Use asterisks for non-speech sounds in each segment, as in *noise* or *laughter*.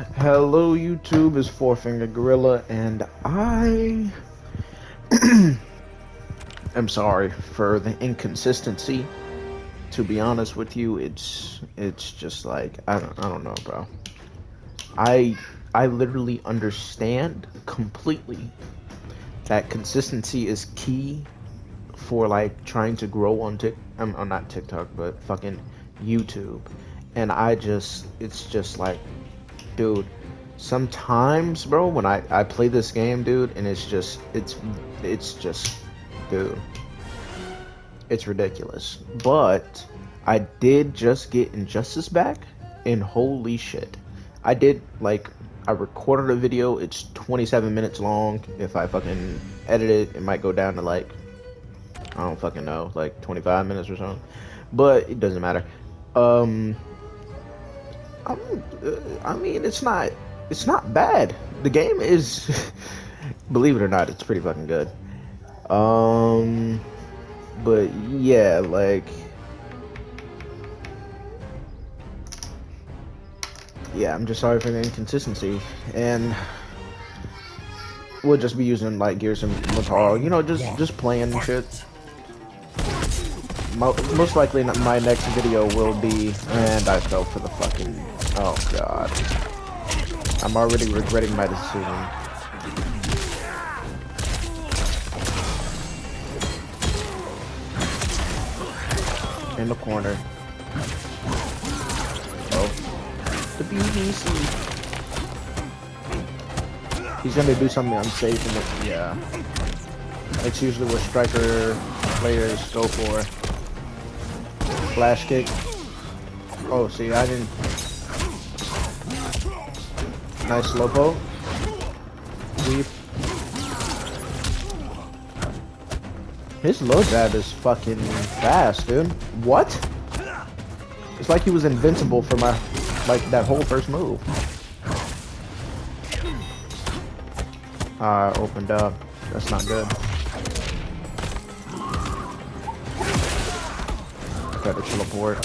Hello YouTube, it's Four Finger Gorilla, and I *clears throat* am sorry for the inconsistency. To be honest with you, it's it's just like I don't I don't know, bro. I I literally understand completely that consistency is key for like trying to grow on Tik. I'm, I'm not TikTok, but fucking YouTube, and I just it's just like dude sometimes bro when I, I play this game dude and it's just it's it's just dude it's ridiculous. But i did just get injustice back and holy shit. I did like i recorded a video. It's 27 minutes long. If i fucking edit it it might go down to like i don't fucking know like 25 minutes or something. But it doesn't matter. Um I'm, uh, I mean, it's not it's not bad. The game is, *laughs* believe it or not, it's pretty fucking good. Um, but yeah, like, yeah, I'm just sorry for the inconsistency, and we'll just be using like Geras and Metal, you know, just just playing shit. Most likely, my next video will be, and I fell for the fucking. Oh god. I'm already regretting my decision. In the corner. Oh. The BBC. He's gonna do something unsafe in the yeah. It's usually what Stryker players go for. Flash kick. Oh, see, I didn't Nice low Weep. His low jab is fucking fast, dude. What? It's like he was invincible for my, like, that whole first move. Ah, uh, opened up. That's not good. To teleport.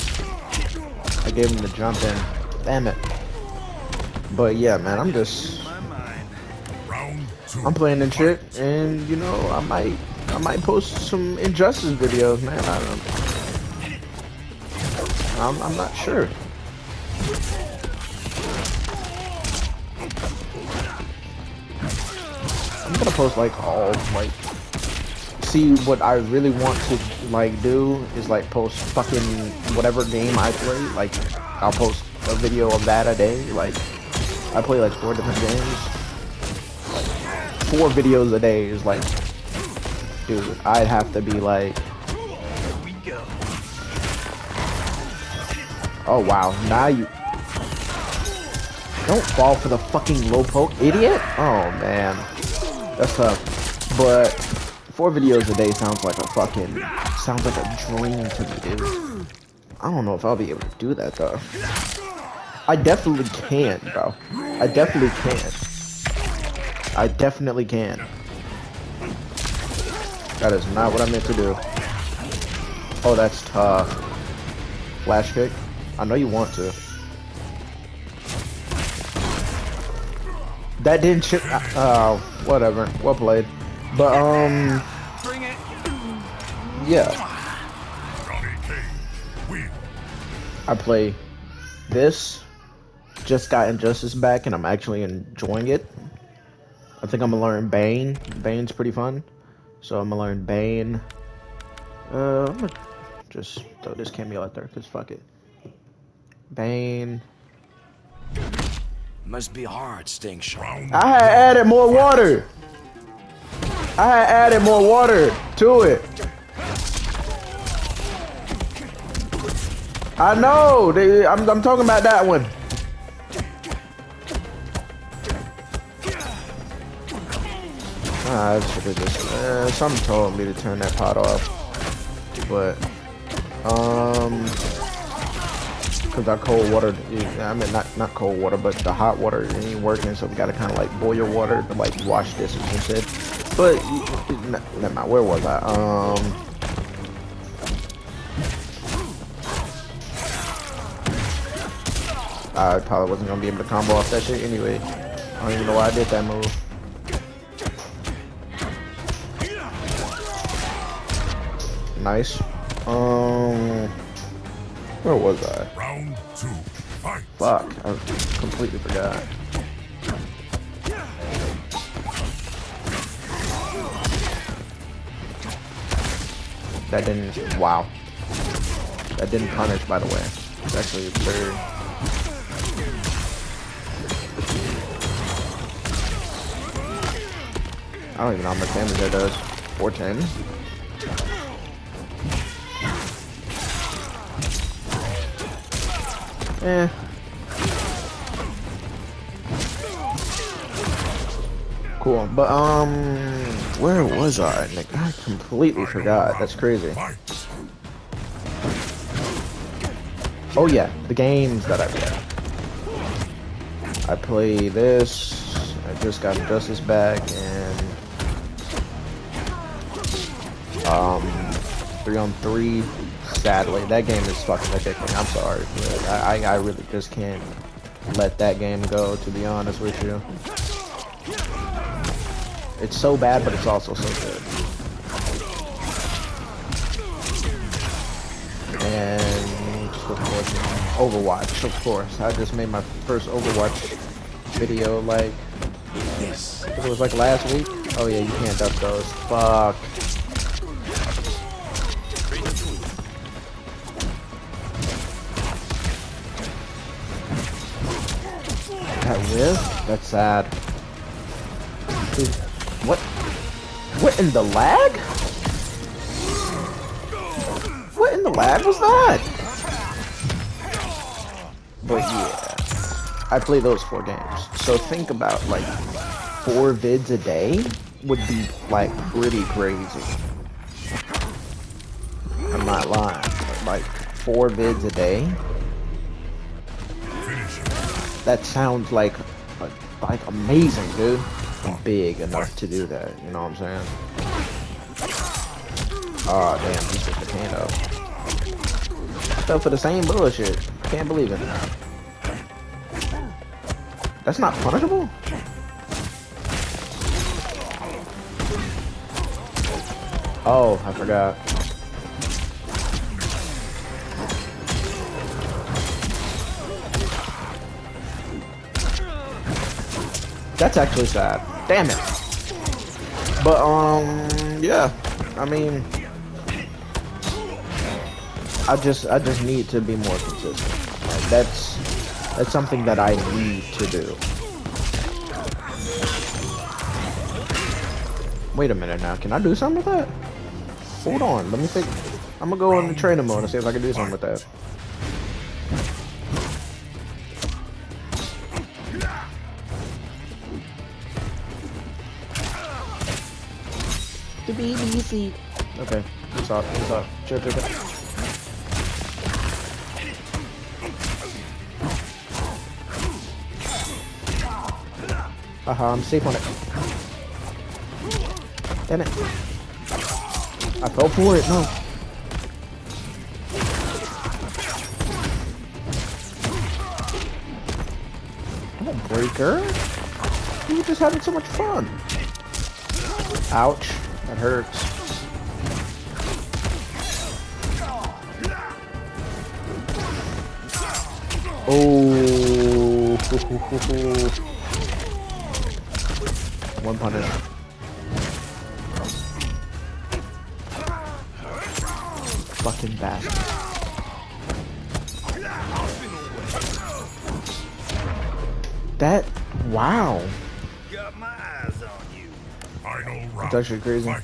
I gave him the jump in. Damn it. But yeah, man, I'm just I'm playing and shit, and you know, I might I might post some injustice videos, man. I don't. I'm I'm not sure. I'm gonna post like all like see what I really want to like do is like post fucking whatever game I play. Like I'll post a video of that a day. Like I play like four different games. Four videos a day is like, dude, I'd have to be like. Oh wow, now you. Don't fall for the fucking low poke, idiot! Oh man, that's tough. But four videos a day sounds like a fucking sounds like a dream to me, dude. I don't know if I'll be able to do that though. I definitely can, bro. I definitely can. I definitely can. That is not what I meant to do. Oh, that's tough. Flash kick? I know you want to. That didn't chip. Uh, uh, whatever. Well played. But, um. Yeah. I play this just got Injustice back, and I'm actually enjoying it. I think I'm gonna learn Bane. Bane's pretty fun. So I'm gonna learn Bane. Uh, I'm gonna just throw this cameo out there, cause fuck it. Bane. Must be hard staying strong. I had added more water. I added more water to it. I know. They, I'm, I'm talking about that one. I should have just. Uh, something told me to turn that pot off, but um, because our cold water. I mean, not not cold water, but the hot water ain't working, so we gotta kind of like boil your water to like wash dishes instead. But never mind. Where was I? Um. I probably wasn't gonna be able to combo off that shit anyway. I don't even know why I did that move. Nice. Um, where was I? Round two. Fight. Fuck, I completely forgot. That didn't, wow. That didn't punish, by the way. It's actually absurd. I don't even know how much damage that does. 410? Eh. Cool, but um, where was I? I completely forgot. That's crazy. Oh yeah, the games that I play. I play this. I just got Justice back and um, three on three. Sadly, that game is fucking addicting. I'm sorry, I I really just can't let that game go. To be honest with you, it's so bad, but it's also so good. And of course, Overwatch, of course. I just made my first Overwatch video like Yes. It was like last week. Oh yeah, you can't duck those. Fuck. That whiff? That's sad. Dude, what? What in the lag? What in the lag was that? But yeah, I play those four games. So think about like four vids a day would be like pretty crazy. I'm not lying. but, like four vids a day. That sounds like like, like amazing, dude. *laughs* Big enough to do that. You know what I'm saying? Oh damn, he took the can up. Fell for the same bullshit. Can't believe it. That's not punishable? Oh, I forgot. That's actually sad. Damn it. But um yeah. I mean I just I just need to be more consistent. Like that's that's something that I need to do. Wait a minute now. Can I do something with that? Hold on. Let me think. I'm gonna go in the trainer mode and see if I can do something with that. Okay. What's up? What's up? Chill. Haha, I'm safe on it. Damn it. I fell for it, no. Come on, breaker. You were just having so much fun. Ouch. That hurts. Oh. *laughs* One punish. Fucking bastard. That, wow. Got my eyes on you. Final round. That's actually crazy.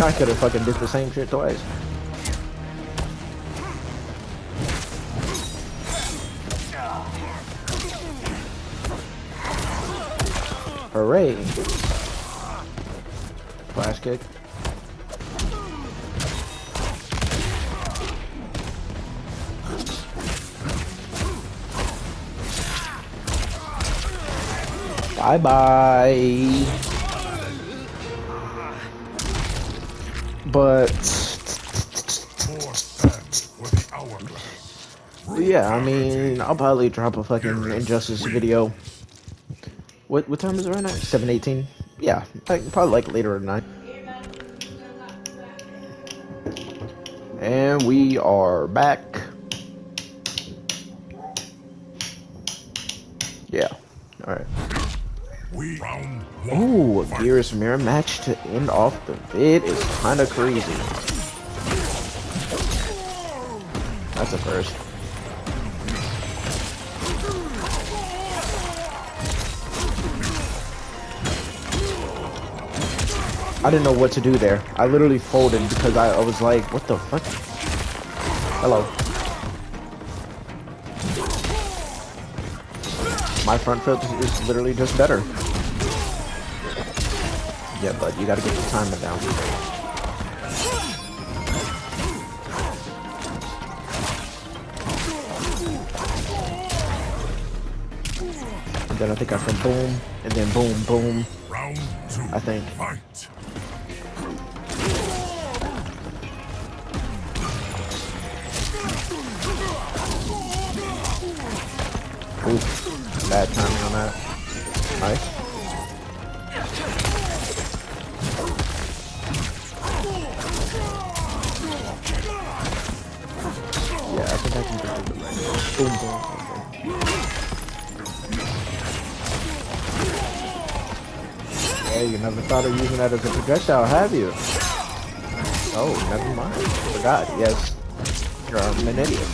I could have fucking did the same shit twice. Hooray! Flash kick. Bye bye. But Yeah, I mean, I'll probably drop a fucking Injustice video. What what time is it right now? Seven eighteen. Yeah, like, probably like later at night. And we are back. Yeah. All right. Fight. Geras mirror match to end off the vid is kind of crazy. That's a first. I didn't know what to do there. I literally folded because I, I was like, what the fuck? Hello. My front foot is literally just better. Yeah, but you gotta get the timer down. And then I think I can boom, and then boom, boom. I think. Oof. Bad timing on that. Nice. Boom, boom, boom. Yeah, you never thought of using that as a projectile, have you? Oh, never mind. Forgot. Yes. You're an idiot.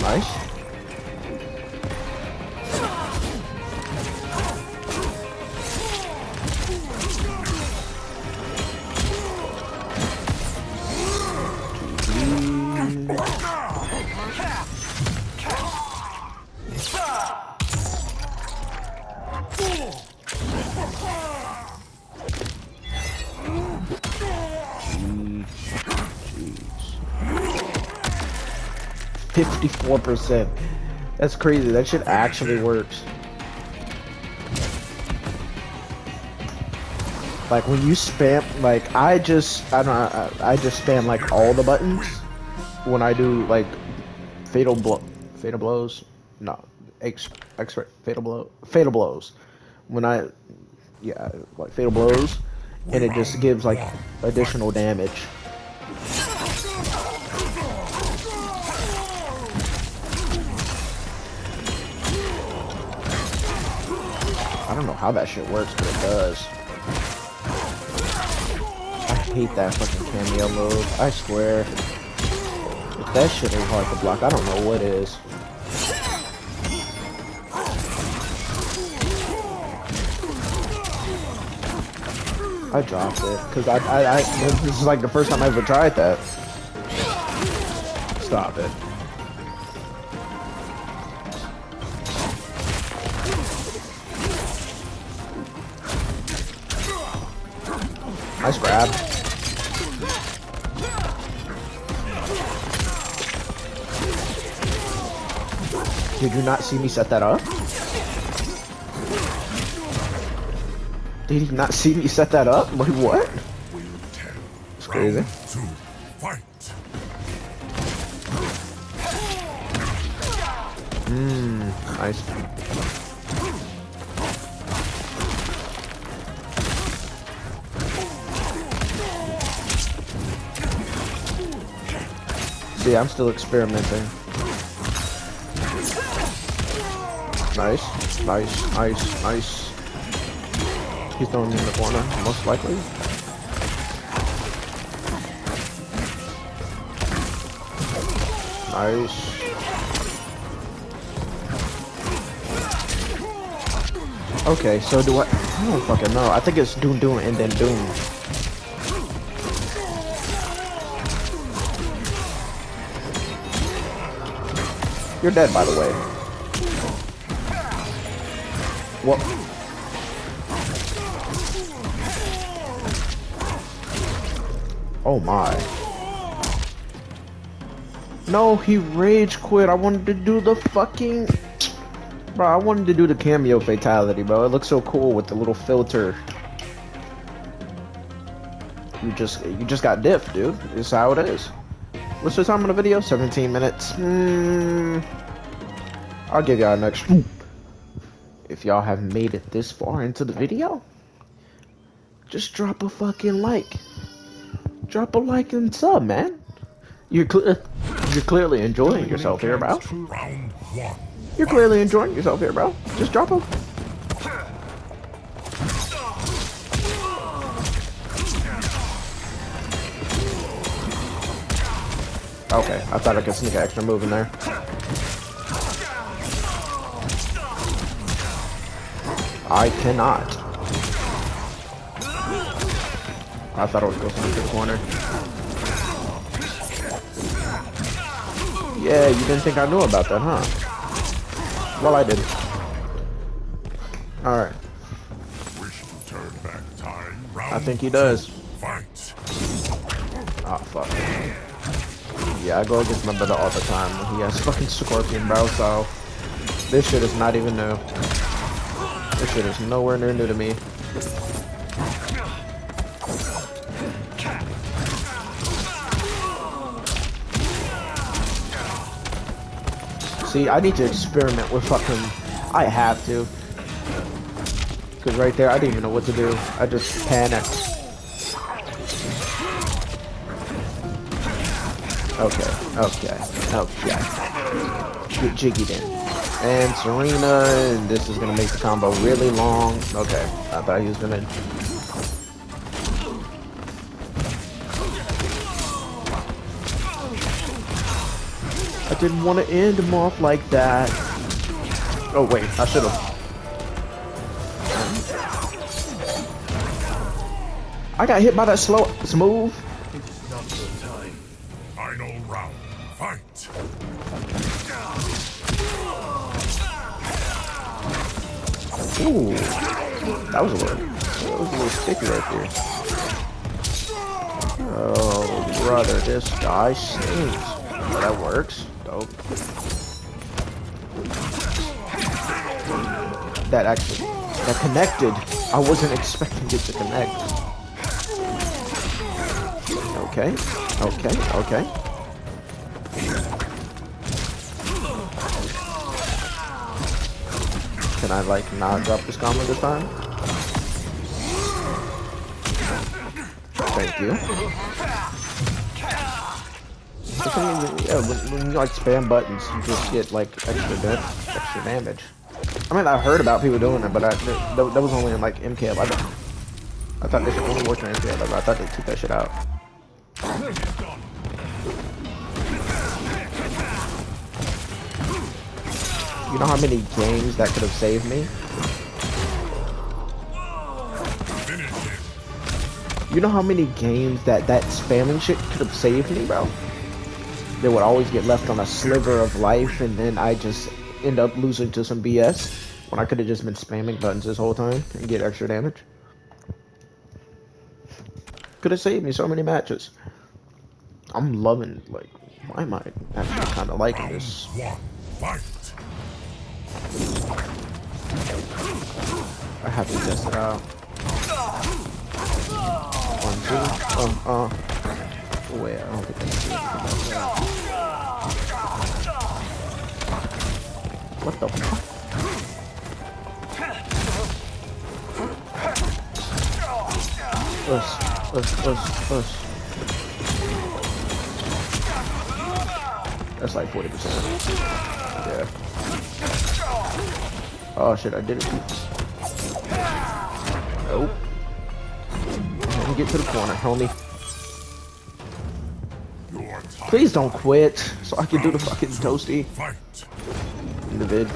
Nice. Fifty-four percent. That's crazy. That shit actually works. Like when you spam, like I just, I don't, I, I just spam like all the buttons when I do like fatal blow, fatal blows. No, X, X, fatal blow, fatal blows. When I, yeah, like fatal blows, and it just gives like additional damage. Don't know how that shit works, but it does. I hate that fucking cameo move. I swear. If that shit is hard to block, I don't know what is. I dropped it because I, I, I, this is like the first time I ever tried that. Stop it. Nice grab. Did you not see me set that up? Did he not see me set that up? Wait, what? It's crazy. Mmm, nice. See, I'm still experimenting. Nice, nice, nice, nice. He's throwing me in the corner, most likely. Nice. Okay, so do I? I don't fucking know. I think it's Doom Doom and then Doom. You're dead, by the way. What? Oh my. No, he rage quit. I wanted to do the fucking... Bro, I wanted to do the cameo fatality, bro. It looks so cool with the little filter. You just you just got diff, dude. It's how it is. What's the time on the video? 17 minutes. Hmm. I'll give y'all an extra. If y'all have made it this far into the video, just drop a fucking like. Drop a like and sub, man. You're. You're clearly enjoying yourself here, bro. You're clearly enjoying yourself here, bro. Just drop a. Okay, I thought I could sneak an extra move in there. I cannot. I thought I was going to the corner. Yeah, you didn't think I knew about that, huh? Well, I did. Alright, Wish to turn back time. Round I think he does. Fight. Oh, fuck. Yeah, I go against my brother all the time. He has fucking Scorpion, bro, so... This shit is not even new. This shit is nowhere near new to me. See, I need to experiment with fucking... I have to. Because right there, I didn't even know what to do. I just panicked. Okay, okay, okay. Get jiggy then. And Sareena, and this is gonna make the combo really long. Okay, I thought he was gonna. I didn't want to end him off like that. Oh wait, I should have. I got hit by that slow smooth. Final round. Fight. Ooh, that was a little, that was a little sticky right there. Oh, brother, this guy stinks. But that works. Dope. That actually, that connected. I wasn't *laughs* expecting it to connect. Okay, okay, okay. Can I like not drop this combo this time? Thank you. Yeah, when, when you like spam buttons, you just get like extra da- extra damage. I mean, I heard about people doing it, but I, that, that was only in like MKL. I, I thought they should only work in MKL. But I thought they took that shit out. You know how many games that could have saved me? You know how many games that that spamming shit could have saved me, bro? They would always get left on a sliver of life, and then I just end up losing to some BS when I could have just been spamming buttons this whole time and get extra damage. Could have saved me so many matches. I'm loving, like, why am I actually kind of liking this? one. I have to test it out. One, two, um, uh. Wait, I don't think that's. What the fuck? Us, us, us, us. That's like 40%. Yeah. Oh shit, I did it. Nope. Let me get to the corner, homie. Please don't quit, so I can do the fucking toasty in the vid.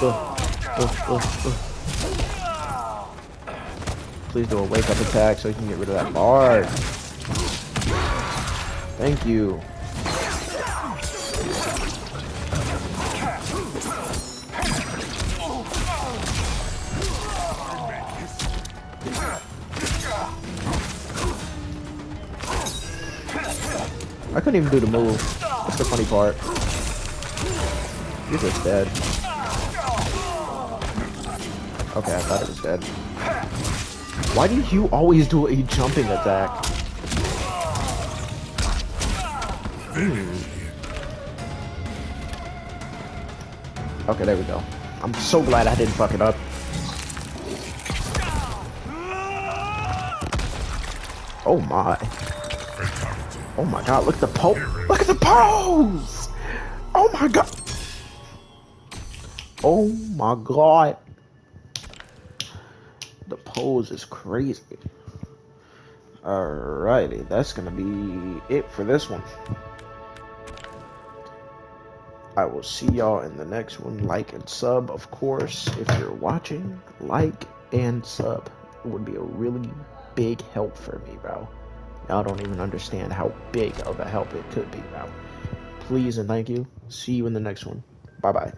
Uh, uh, uh, uh. Please do a wake up attack so you can get rid of that bar. Thank you. I couldn't even do the move. That's the funny part. You're just dead. Okay, I thought it was dead. Why do you always do a jumping attack? Hmm. Okay, there we go. I'm so glad I didn't fuck it up. Oh my. Oh my god, look at the pose. Look at the pose! Oh my god. Oh my god. The pose is crazy. Alrighty, that's gonna be it for this one. I will see y'all in the next one. Like and sub, of course. If you're watching, like and sub. It would be a really big help for me, bro. Y'all don't even understand how big of a help it could be, bro. Please and thank you. See you in the next one. Bye bye.